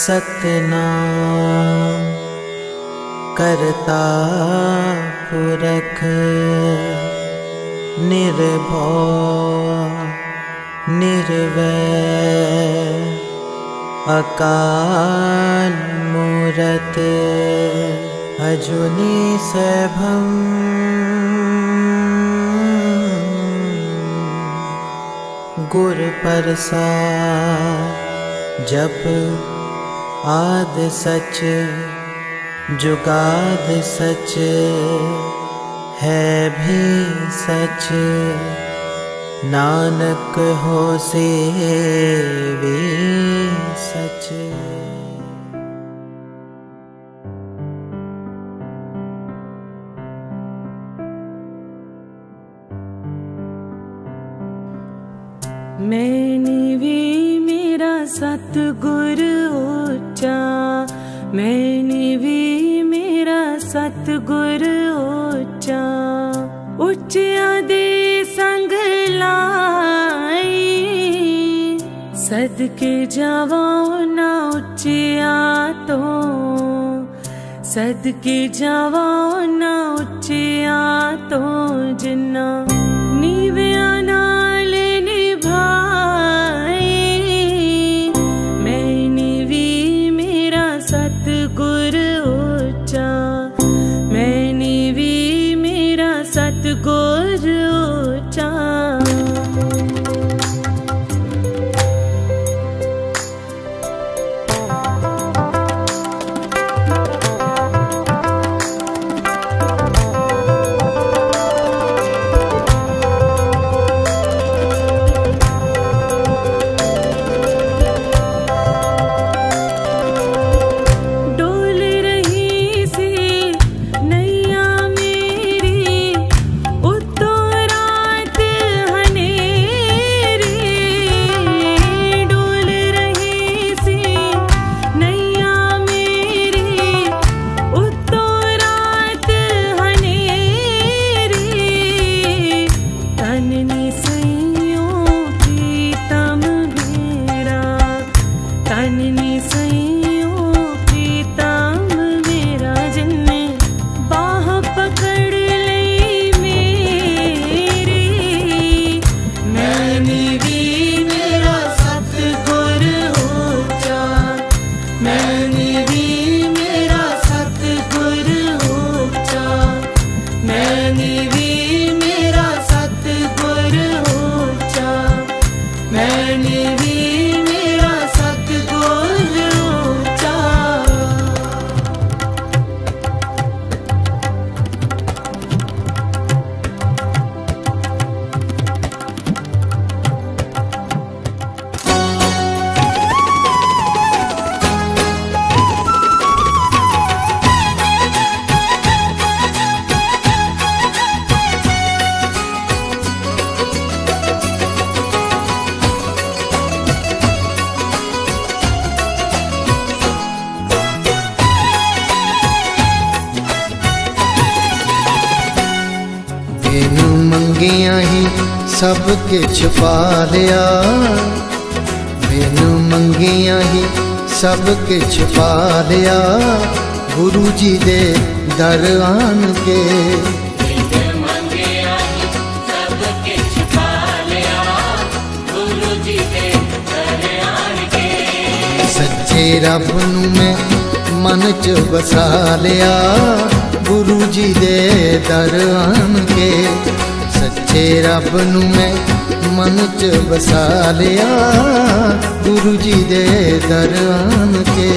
सतनाम करता पुरख निर्भय निर्वैर अकाल मूरत अजुनी सैभम गुर परसा, जप आद सच, जुगाद सच, है भी सच। नानक हो से भी सच। ਸਤਗੁਰ ਉੱਚਾ ਮੈਨੇ ਵੀ ਮੇਰਾ ਸਤਗੁਰ ਉੱਚਾ ਉੱਚਿਆਂ ਦੇ ਸੰਗ ਲਾਈ ਸਦਕੇ ਜਾਵਾਂ ਨਾ ਉੱਚਿਆਂ ਤੋਂ ਸਦਕੇ ਜਾਵਾਂ ਨਾ ਉੱਚਿਆਂ ਤੋਂ ਜਿੰਨਾ सब किछ पा लिया। मैनू मंगिया ही सब किछ पा लिया। गुरु जी दे दर आन के। सच्चे रब नू मन च बसा लिया। गुरु जी दे दर आन के। ਸੱਚੇ ਰੱਬ ਨੂੰ ਮੈਂ ਮਨ ਚ ਵਸਾ ਲਿਆ ਗੁਰੂ ਜੀ ਦੇ ਦਰ ਆਣ ਕੇ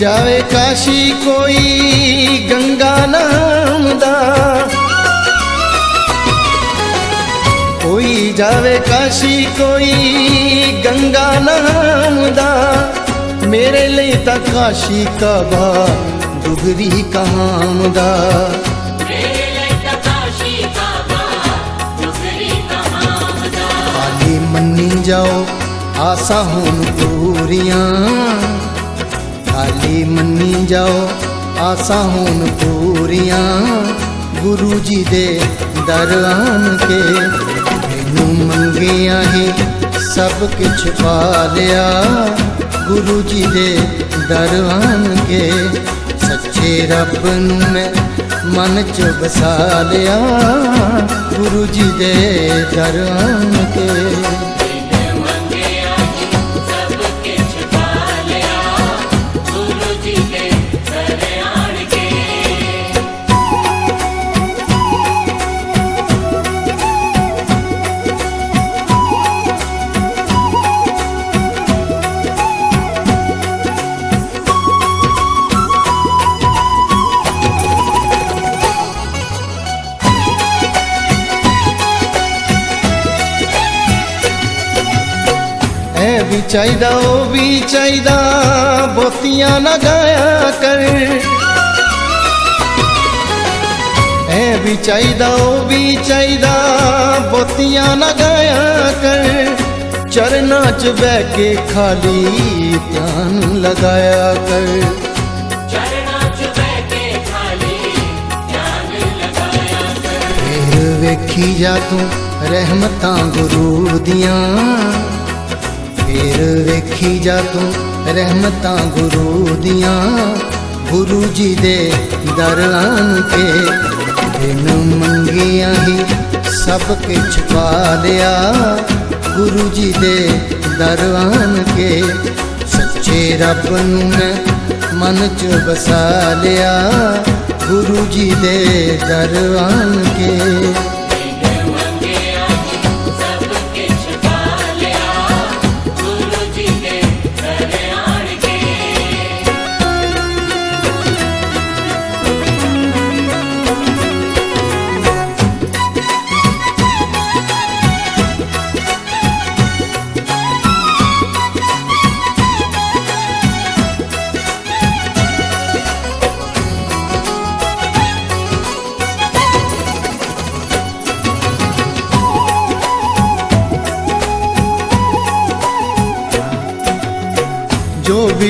ਜਾਵੇ ਕਾਸ਼ੀ ਕੋਈ ਗੰਗਾ ਨਾਮ ਦਾ। ਕੋਈ ਜਾਵੇ ਕਾਸ਼ੀ ਕੋਈ ਗੰਗਾ ਨਾਮ ਦਾ। ਮੇਰੇ ਲਈ ਤਾਂ ਕਾਸ਼ੀ ਕਾਬਾ ਦੁਗਰੀ ਕਹਾਮ ਦਾ। ਮੰਨੀ ਜਾਓ ਆਸਾਂ ਹੋਣ ਪੂਰੀਆਂ। ਖਾਲੀ ਮੰਨੀ ਜਾਓ ਆਸਾਂ ਹੋਣ ਪੂਰੀਆਂ ਗੁਰੂ ਜੀ ਦੇ ਦਰ ਆਣ ਕੇ ਮੈਨੂੰ ਮੰਗਿਆ ਹੀ ਸਭ ਕੁਝ ਪਾ ਲਿਆ ਗੁਰੂ ਜੀ ਦੇ ਦਰ ਆਣ ਕੇ ਸੱਚੇ ਰੱਬ ਨੂੰ ਮੈਂ ਮਨ ਚ ਵਸਾ ਲਿਆ ਗੁਰੂ ਜੀ ਦੇ ਦਰ ਆਣ ਕੇ चाहिदा वो भी चाहिदा बोतियाँ ना गाया कर। ए भी चाहिदा भी चाहिदा बोतियाँ ना गाया कर। चरना च बह के खाली ध्यान लगाया कर। वेखी जा तू रहमत गुरु दिया। ਫੇਰ ਵੇਖੀ ਜਾ ਤੂੰ ਰਹਿਮਤਾਂ ਗੁਰੂ ਦੀਆਂ, ਗੁਰੂ ਜੀ ਦੇ ਦਰ ਆਣ ਕੇ ਬਿਨ ਮੰਗਿਆ ਹੀ ਸਭ ਕੁਝ ਪਾ ਲਿਆ। ਗੁਰੂ ਜੀ ਦੇ ਦਰ ਆਣ ਕੇ ਸੱਚੇ ਰੱਬ ਨੂੰ ਮੈਂ ਮਨ ਚ ਵਸਾ ਲਿਆ। ਗੁਰੂ ਜੀ ਦੇ ਦਰ ਆਣ ਕੇ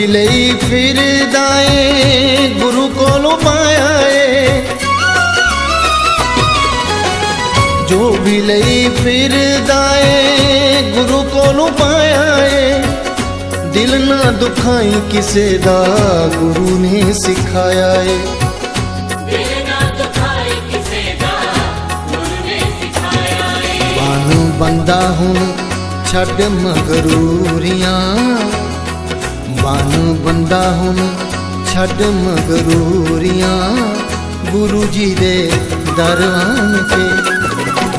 मिले फिर दाए, गुरु को पाया जो भी लई फिर दाए, गुरु को पाया दिल ना दुखाई किसे दा, गुरु ने सिखाया है बंदा हूँ छड़ मगरूरिया। ਬਾਨੂੰ ਬੰਦਾ ਹੁਣ ਛੱਡ ਮਗਰੂਰੀਆਂ। ਗੁਰੂ ਜੀ ਦੇ ਦਰਵਾਨ ਆਣ ਕੇ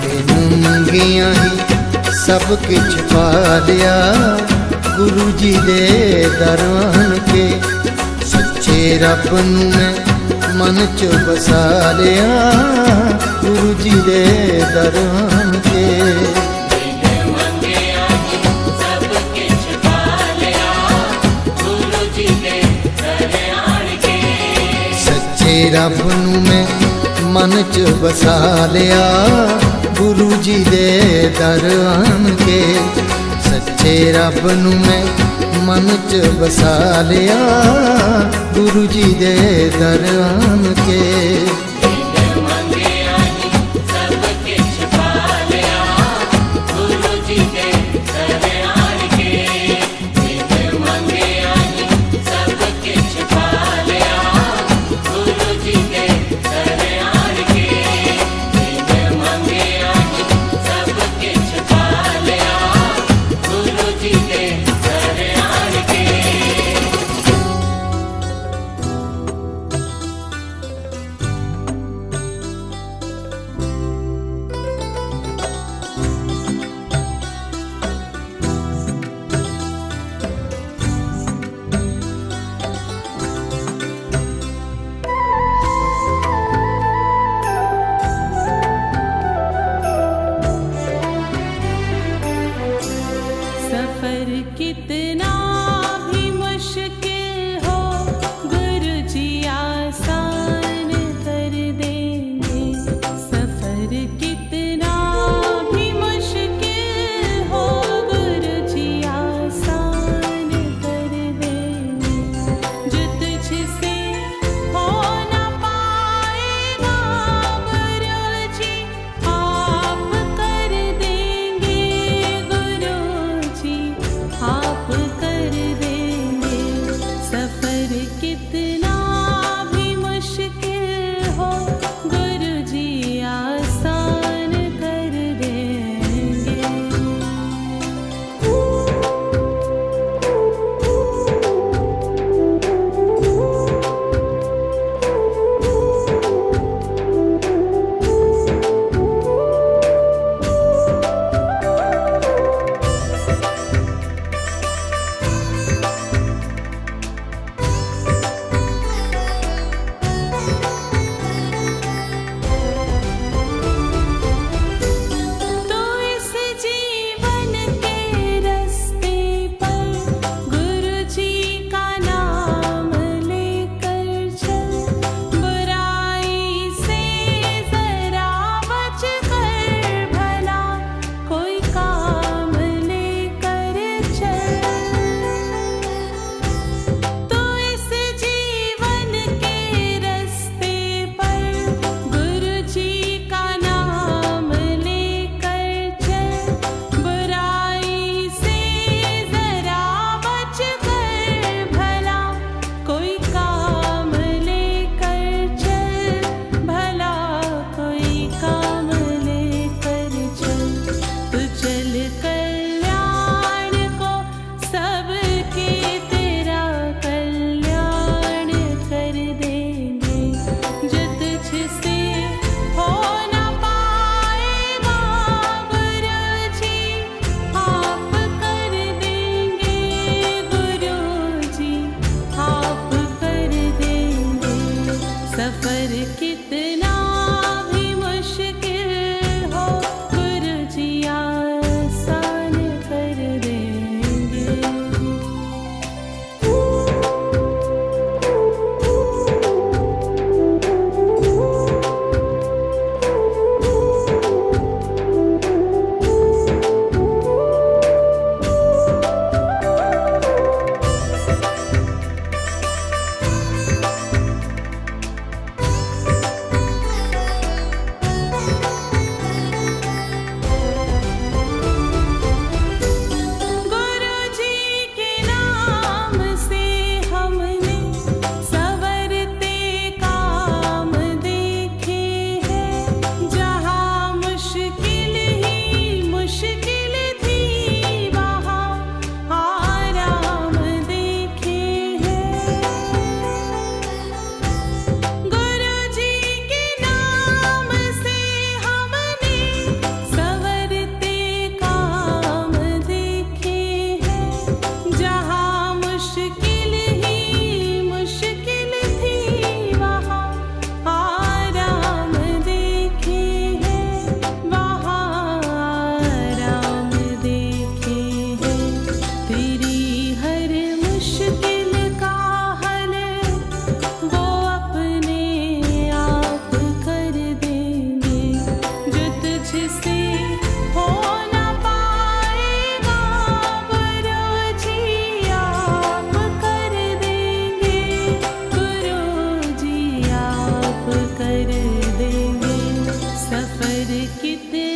ਇਹਨੂੰ ਹੀ ਸਭ ਕੁਝ ਪਾ ਲਿਆ। ਗੁਰੂ ਜੀ ਦੇ ਦਰ ਕੇ ਸੱਚੇ ਰੱਬ ਨੂੰ ਮੈਂ ਮਨ ਚ ਵਸਾ ਲਿਆ। ਗੁਰੂ ਜੀ ਦੇ ਦਰਵਾਨ ਕੇ ਸੱਚੇ ਰੱਬ ਨੂੰ ਮੈਂ ਮਨ ਚ ਵਸਾ ਲਿਆ। ਗੁਰੂ ਜੀ ਦੇ ਦਰ ਆਣ ਕੇ ਸੱਚੇ ਰੱਬ ਨੂੰ ਮੈਂ ਮਨ ਚ ਵਸਾ ਲਿਆ। ਗੁਰੂ ਜੀ ਦੇ ਦਰ ਆਣ ਕੇ कितना de que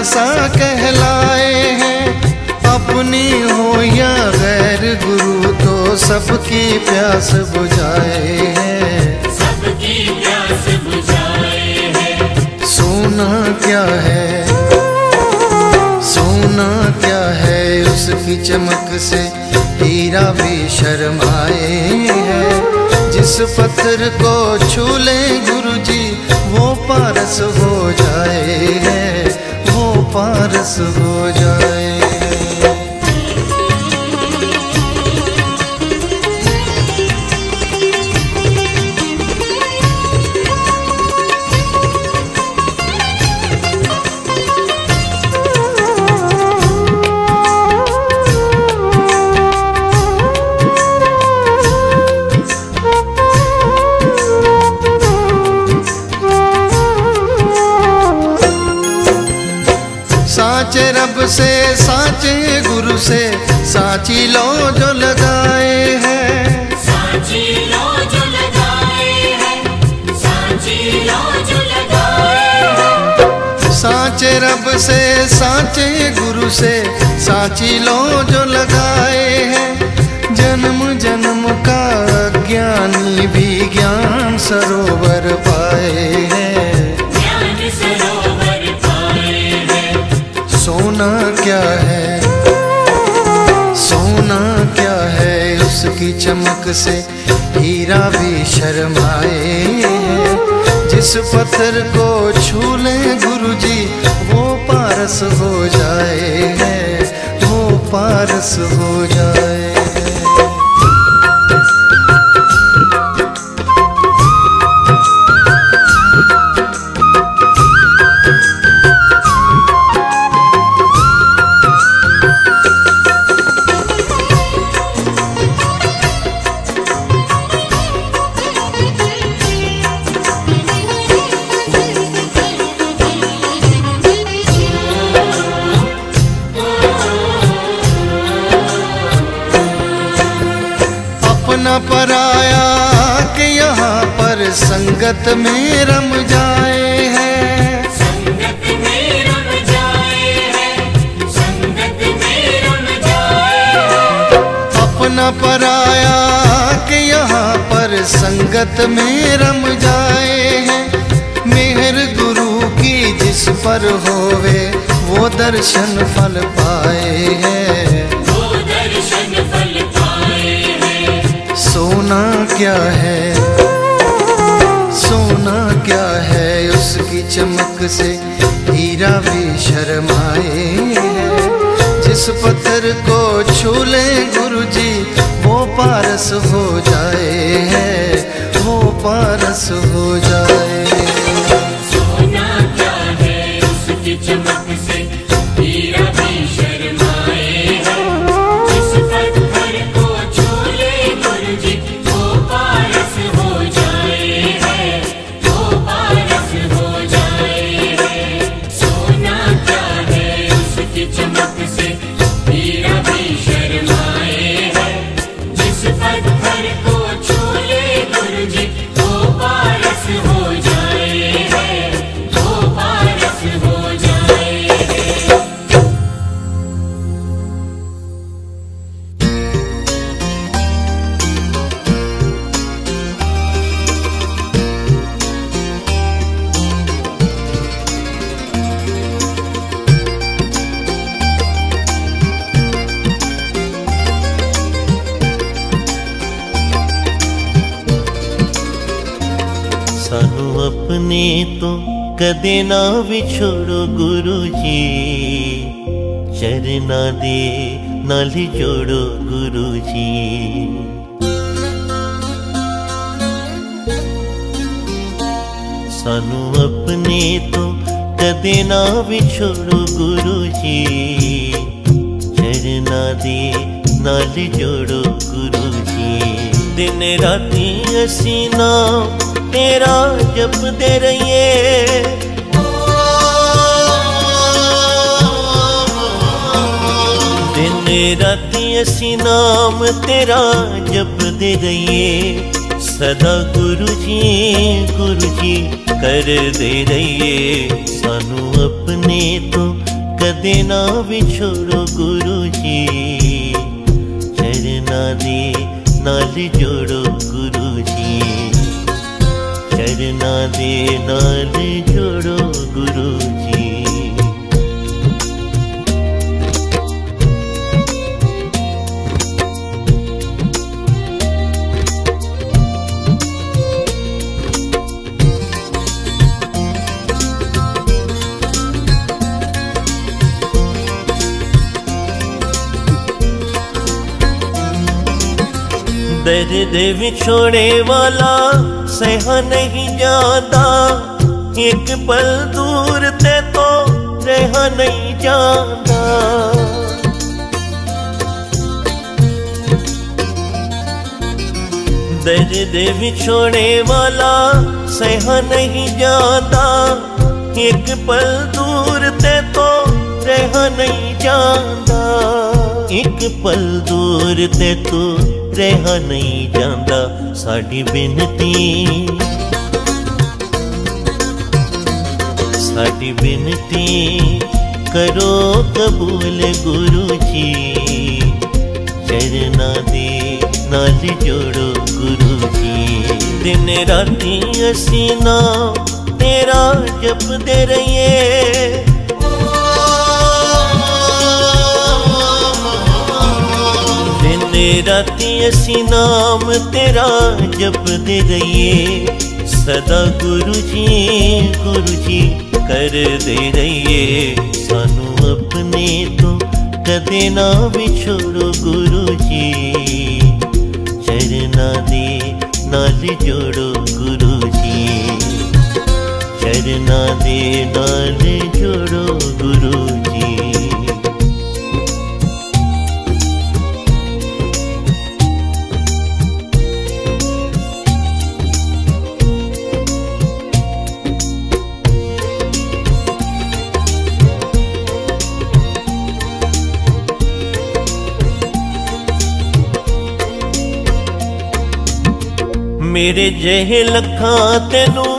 प्यासा कहलाए है। अपनी हो या गैर गुरु तो सबकी प्यास बुझाए है। सबकी प्यास बुझाए है। सोना क्या है? सोना क्या है? उसकी चमक से हीरा भी शर्माए है। जिस पत्थर को छू ले गुरु जी वो पारस हो जाए है। पारस हो जाए। गुरु से साची लो जो लगाए हैं। जन्म जन्म का ज्ञानी भी ज्ञान सरोवर पाए हैं। सोना क्या है? सोना क्या है? उसकी चमक से हीरा भी शर्माए है। जिस पत्थर को छू ले गुरु जी वो पारस हो जाए पारस हो जाए। में रम जाए हैं। संगत में रम जाए हैं। संगत में रम जाए हैं। अपना पराया के यहाँ पर संगत में रम जाए हैं। मेहर गुरु की जिस पर होवे वो दर्शन फल पाए हैं। वो दर्शन फल पाए हैं। सोना क्या है? चमक से हीरा भी शर्माए। जिस पत्थर को छू ले गुरु जी वो पारस हो जाए है, वो पारस हो जाए। ਸਾਨੂੰ ਆਪਣੇ ਤੋਂ ਕਦੇ ਨਾ ਵਿਛੋੜੋ ਗੁਰੂ ਜੀ ਚਰਨਾਂ ਦੇ ਨਾਲ ਜੋੜੋ ਗੁਰੂ ਜੀ ਸਾਨੂੰ ਆਪਣੇ ਤੋਂ ਕਦੇ ਨਾ ਵਿਛੋੜੋ ਗੁਰੂ ਜੀ ਚਰਨਾਂ ਦੇ ਨਾਲ ਜੋੜੋ ਗੁਰੂ ਜੀ ਦਿਨ ਰਾਤੀ ਅਸੀਂ ਨਾਮ तेरा जप दे रहिए राती असी नाम तेरा जपते रहिए सदा गुरु जी गुरु जी कर दे रहिए सानू अपने तो कदे ना विछोड़ो गुरु जी चरना दे नाल जोड़ो गुरु ನದಿ ನದಿ ಜೋಡೋ ಗುರುಜಿ हृदय छोड़े वाला सहा नहीं जाता। एक पल दूर ते तो रहा नहीं जाता। दर्द छोड़े वाला सहा नहीं जाता। एक पल दूर ते तो रहा नहीं जाता। एक पल दूर ते तो ਰਹਿ ਨਹੀਂ ਜਾਂਦਾ ਸਾਡੀ ਬੇਨਤੀ ਸਾਡੀ ਬੇਨਤੀ ਕਰੋ ਕਬੂਲ ਗੁਰੂ ਜੀ ਚਰਨਾਂ ਦੇ ਨਾਲ ਜੋੜੋ ਗੁਰੂ ਜੀ ਦਿਨ ਰਾਤੀ ਅਸੀਂ ਨਾ ਤੇਰਾ ਜਪਦੇ ਰਹੀਏ ਦਿਨ ਰਾਤੀ ਅਸੀਂ ਨਾਮ ਤੇਰਾ ਜਪਦੇ ਰਹੀਏ ਸਦਾ ਗੁਰੂ ਜੀ ਗੁਰੂ ਜੀ ਕਰਦੇ ਰਹੀਏ ਸਾਨੂੰ ਆਪਣੇ ਤੋਂ ਕਦੇ ਨਾ ਵਿਛੋੜੋ ਗੁਰੂ ਜੀ ਚਰਨਾਂ ਦੇ ਨਾਲ ਜੋੜੋ ਗੁਰੂ ਜੀ ਚਰਨਾਂ ਦੇ ਨਾਲ ਜੋੜੋ ਗੁਰੂ ਜੀ ਤੇਰੇ ਜਿਹੇ ਲੱਖਾਂ ਤੈਨੂੰ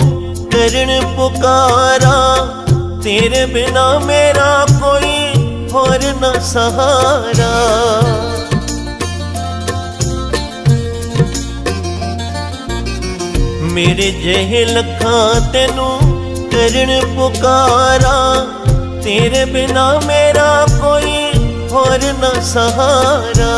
ਕਰਨ ਪੁਕਾਰਾ, ਤੇਰੇ ਬਿਨਾ ਮੇਰਾ ਕੋਈ ਹੋਰ ਨਾ ਸਹਾਰਾ। ਮੇਰੇ ਜਿਹੇ ਲੱਖਾਂ ਤੈਨੂੰ ਕਰਨ ਪੁਕਾਰਾ, ਤੇਰੇ ਬਿਨਾ ਮੇਰਾ ਕੋਈ ਹੋਰ ਨਾ ਸਹਾਰਾ।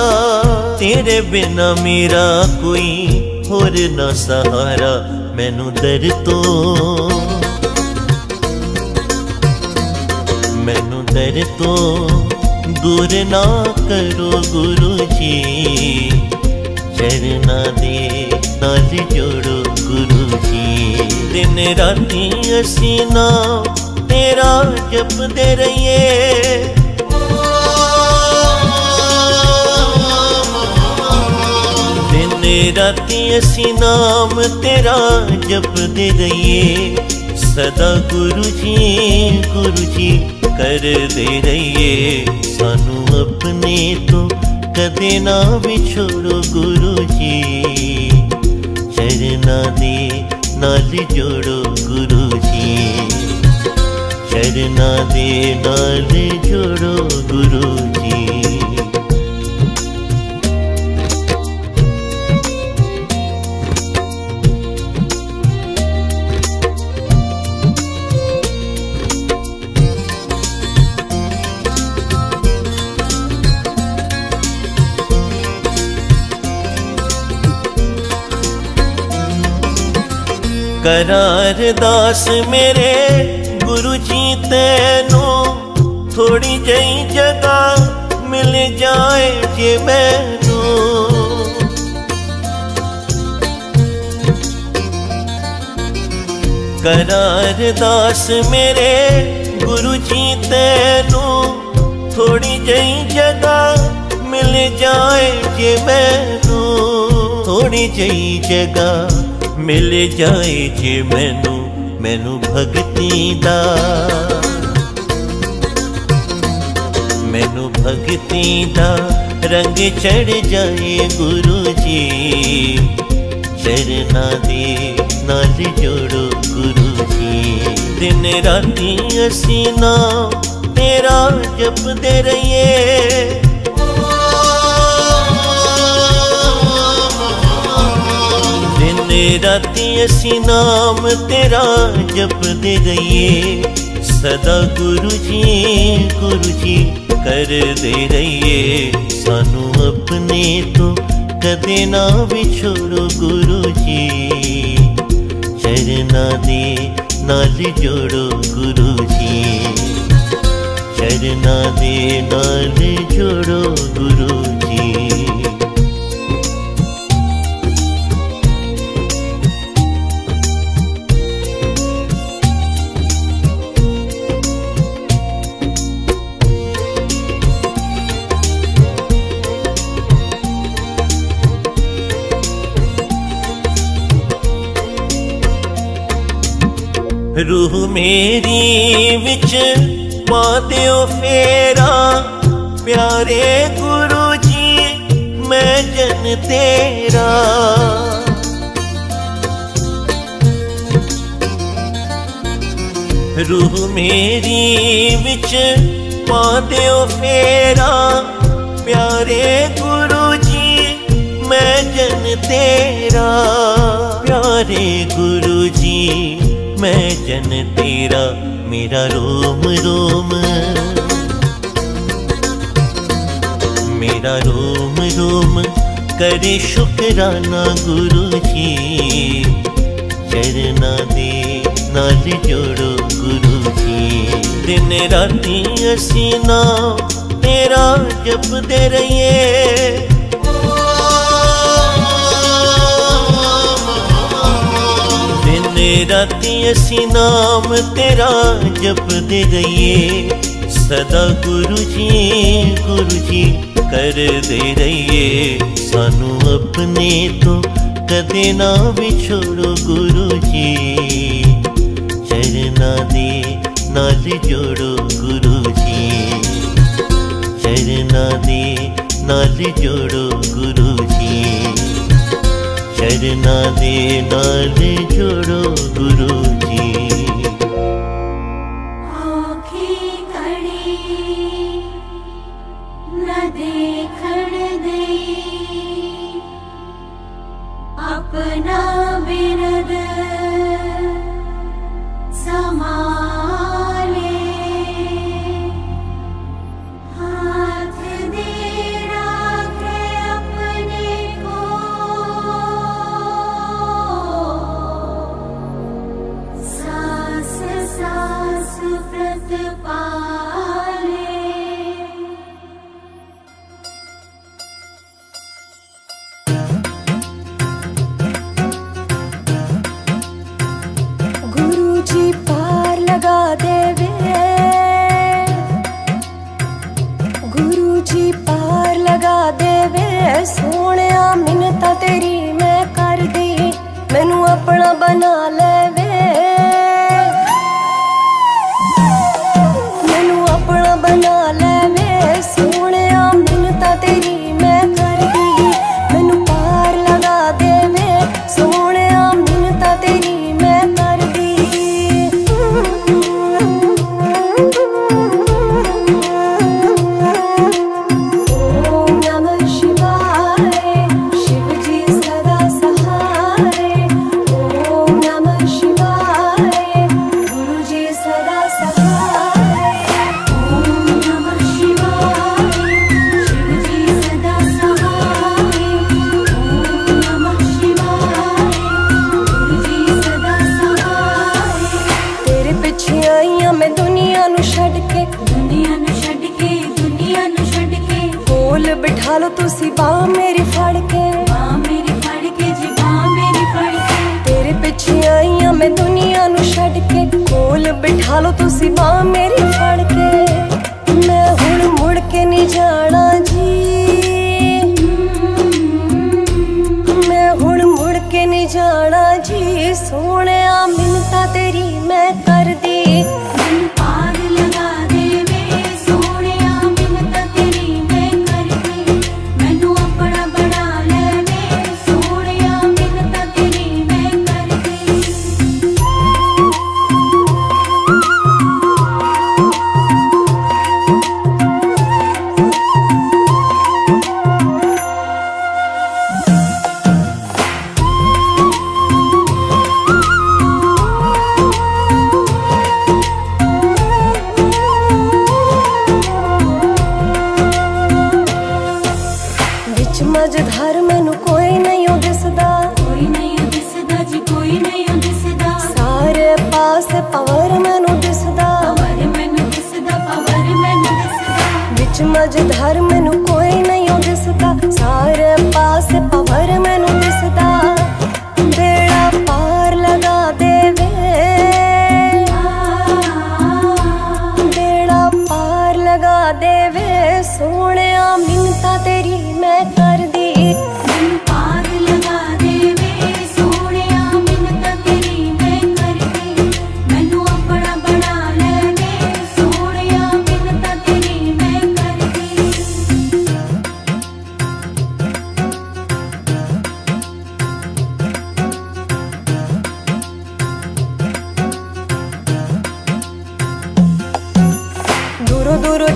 ਤੇਰੇ ਬਿਨਾ ਮੇਰਾ ਕੋਈ ਹੋਰ ਨਾ ਸਹਾਰਾ ਮੈਨੂੰ ਦਰ ਤੋਂ। ਮੈਨੂੰ ਦਰ ਤੋਂ। ਦੂਰ ਨਾ ਕਰੋ ਗੁਰੂ ਜੀ। ਚਰਨਾਂ ਦੇ ਨਾਲ ਜੋੜੋ ਗੁਰੂ ਜੀ। ਦਿਨ ਰਾਤੀ ਅਸੀਂ ਨਾ ਤੇਰਾ ਜਪਦੇ ਰਹੀਏ। अस्म तरा जपते रये सदा गुरु गुरु सूतु के नाडो गुरु जी चरणा दे जोडो गुरु जी चरणा दे छोडो गुरु जी करार दास मेरे, गुरु जी तेनू थोड़ी जी जगह मिल जाए जे मैनू करार दास मेरे, गुरु जी तेनू थोड़ी जी जगह मिल जाए जे मैनू थोड़ी जी जगह ਮਿਲ ਜਾਏ ਜੇ ਮੈਨੂੰ ਮੈਨੂੰ ਭਗਤੀ ਦਾ। ਮੈਨੂੰ ਭਗਤੀ ਦਾ ਰੰਗ ਚੜ ਜਾਏ ਗੁਰੂ ਜੀ। ਚਰਨਾਂ ਦੇ ਨਾਲ ਜੋੜੋ ਗੁਰੂ ਜੀ। ਦਿਨ ਰਾਤੀ ਅਸੀਂ ਨਾ ਤੇਰਾ ਜਪਦੇ ਰਹੀਏ। राती असी नाम तेरा जपते रहिए। सदा गुरु जी गुरु जी कर दे रहिए। सानू अपने तो कदे ना बिछोड़ो गुरु जी चरना दे नाल जोड़ो गुरु जी चरना दे नाल जोड़ो गुरु जी ਰੂਹ ਮੇਰੀ ਵਿੱਚ ਪਾ ਦਿਓ ਫੇਰਾ। ਪਿਆਰੇ ਗੁਰੂ ਜੀ, ਮੈਂ ਜਨ ਤੇਰਾ। ਰੂਹ ਮੇਰੀ ਵਿੱਚ ਪਾ ਦਿਓ ਫੇਰਾ। ਪਿਆਰੇ ਗੁਰੂ ਜੀ, ਮੈਂ ਜਨ ਤੇਰਾ। ਪਿਆਰੇ ਗੁਰੂ ਜੀ मैं जन तेरा मेरा रोम रोम। मेरा रोम रोम, करे शुक्राना गुरु जी चरना दे, नाल जोड़ो गुरु जी दिन राती असीना तेरा जपते रहिए। ਦਿਨ ਰਾਤੀ ਅਸੀਂ ਨਾਮ ਤੇਰਾ ਜਪਦੇ ਰਹੀਏ ਸਦਾ ਗੁਰੂ ਜੀ ਗੁਰੂ ਜੀ ਕਰਦੇ ਰਹੀਏ ਸਾਨੂੰ ਆਪਣੇ ਤੋਂ ਕਦੇ ਨਾ ਵਿਛੋੜੋ ਗੁਰੂ ਜੀ ਚਰਨਾਂ ਦੇ ਨਾਲ ਜੋੜੋ ਗੁਰੂ ਜੀ ਚਰਨਾਂ ਦੇ ਨਾਲ ਜੋੜੋ ਗੁਰੂ देवा जोडो गुरुजी।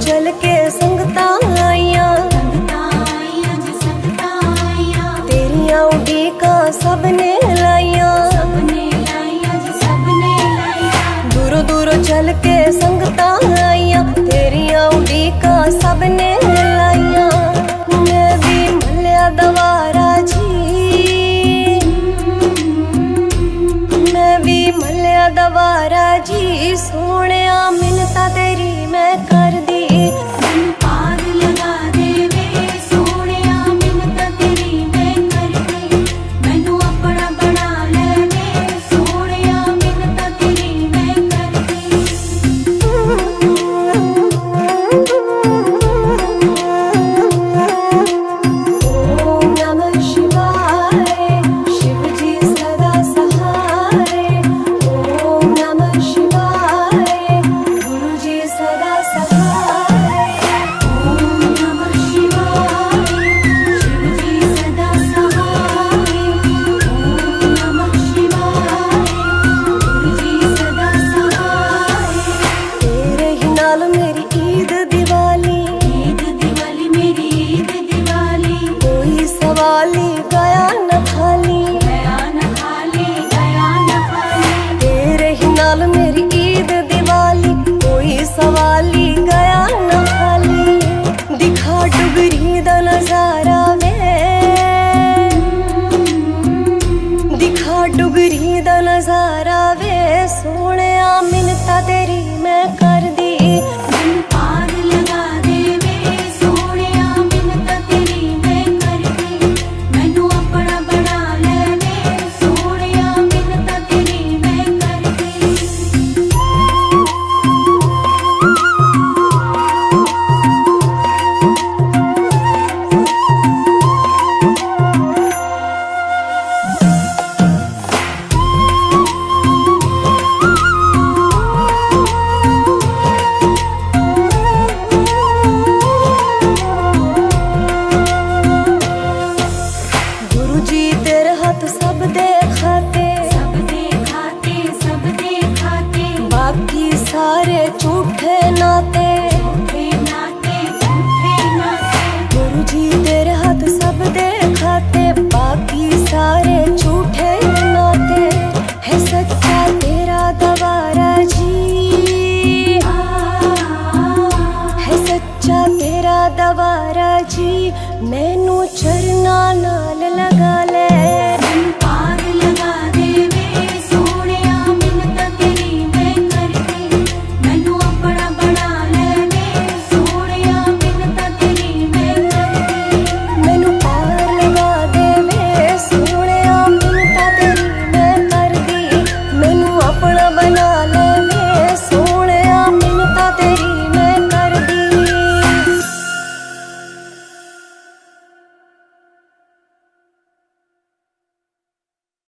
चल के